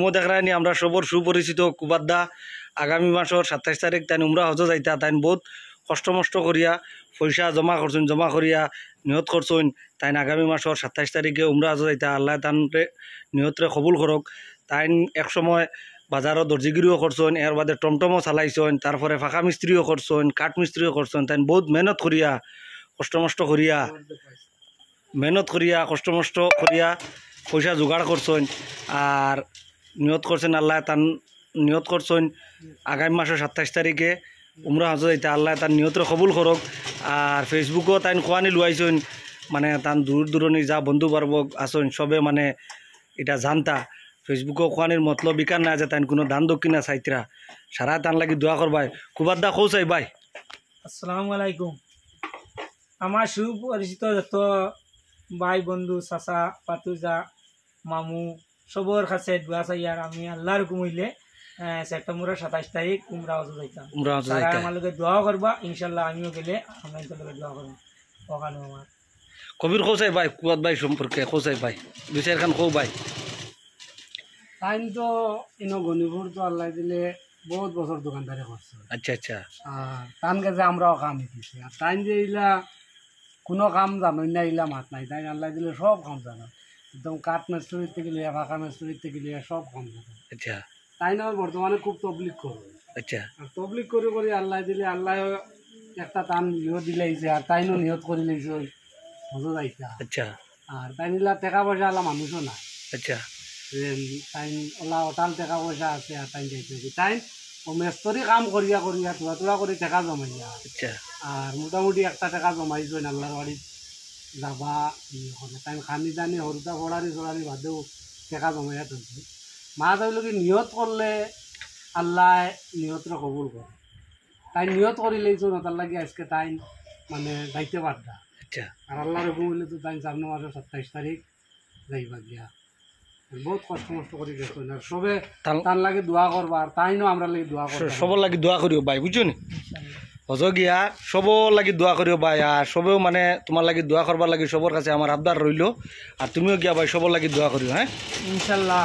মো দেখরানি আমরা সবর সুপরিচিত কুবাদ্দা। আগামী মাসের সাতাইশ তারিখ তাই উমরা হজ যাইতা তাই বহুত কষ্ট মষ্ট করিয়া পয়সা জমা করছেন জমা করিয়া নিহত করছেন তাই আগামী মাসের সাতাইশ তারিখে উমরা হজ যাইতা আল্লাহ তানরে নিহতরে কবুল করক তাই এক সময় বাজারত দর্জিগিরিও করছেন এর বাদে টমটমও চালাইছেন তারপরে ফাঁকা মিস্ত্রিও করছেন কাঠ মিস্ত্রিও করছেন তাই বহুত মেহনত করিয়া, কষ্ট মষ্ট করিয়া, মেহনত করিয়া, কষ্ট মষ্ট করিয়া পয়সা জোগাড় করছেন আর নিয়ত করছেন আল্লাহ তার নিয়ত করছেন। আগামী মাসের সাতাইশ তারিখে উমরা হজ যাইতে আল্লাহ তার নিয়তরে কবুল করক। আর ফেসবুকও তাই খোয়ানি লুয়াইছেন মানে তার দূর দূরণী যা বন্ধু বার্বক আছেন, সবে মানে এটা জানতা। ফেসবুকও খোয়ানির মতলব বিকার না যে তাই কোনো দান দক্ষিণা চাইতরা সারা তান লাগি দোয়া করবাই। কুবার দা কৌ চাই বাই আসসালামু আলাইকুম। আমার সুপরিচিত যত ভাই বন্ধু চাচা পাতুজা মামু সবর কাছে দোয়া চাই আর আমি আল্লাহর কুমিলে সেপ্টেম্বরের সাতাইশ তারিখ উমরা হজু যাইতাম। তারা আমার লোকে দোয়া করবা ইনশাল্লাহ আমিও গেলে আমার লোকে দোয়া করব ওখানে আমার কবির কৌ চাই বাই কুয়াত বাই সম্পর্কে কৌ চাই বাই দুই চার খান কৌ বাই টাইম তো ইনো গণিপুর তো আল্লাহ দিলে বহুত বছর দোকানদারি করছে আচ্ছা আচ্ছা। আর তান কাছে আমরাও কাম শিখেছি আর টাইম যে ইলা কোনো কাম জানো না ইলা মাত নাই তাই আল্লাহ দিলে সব কাম জানো। একদম কাঠ মিস্ত্রির থেকে লিয়া ফাঁকা মিস্ত্রির থেকে লিয়া সব কাম জানো। আচ্ছা। তাই না বর্তমানে খুব তবলিক করো। আচ্ছা। আর তবলিক করে করে আল্লাহ দিলে আল্লাহ একটা টান ইহ দিলাইছে আর তাইনো নিহত করে লাইছে হজো যাইছা আচ্ছা। আর তাই নিলা টাকা পয়সা আলা মানুষও নাই। আচ্ছা। তাই ওলা অটাল টাকা পয়সা আছে আর তাই যাইতে তাই মেস্তরি কাম করিয়া করিয়া তোলা তোলা করে টাকা জমাইয়া। আচ্ছা। আর মোটামুটি একটা টাকা জমাইছো আল্লাহর বাড়িত যাবা তাই খানি জানি সৰুতা ফৰাৰি চৰাৰি বাদেও টাকা জমাইয়া থৈছে। মা তেওঁলোকে নিয়ত করলে আল্লাহ নিয়তরে কবুল করে তাই নিয়ত করিলেইছো না তার লাগে আজকে তাই মানে যাইতে পারতা আচ্ছা। আর আল্লাহর হুকুম হইলে তো তাই সামনে মাসের সাতাইশ তারিখ যাইবা গিয়া। বহুত কষ্ট মষ্ট করে দেখুন আর সবে তার লাগে দোয়া করবা আর তাইনো আমরা লাগে দোয়া করবা সবর লাগি দোয়া করিও বাই বুঝছ নি? ইনশাল্লাহ হজ গিয়া সবর লাগি দোয়া করিও বাই আর সবেও মানে তোমার লাগি দোয়া করবার লাগি সবর কাছে আমার আবদার রইল আর তুমিও গিয়া ভাই সবর লাগি দোয়া করিও হ্যাঁ ইনশাল্লাহ।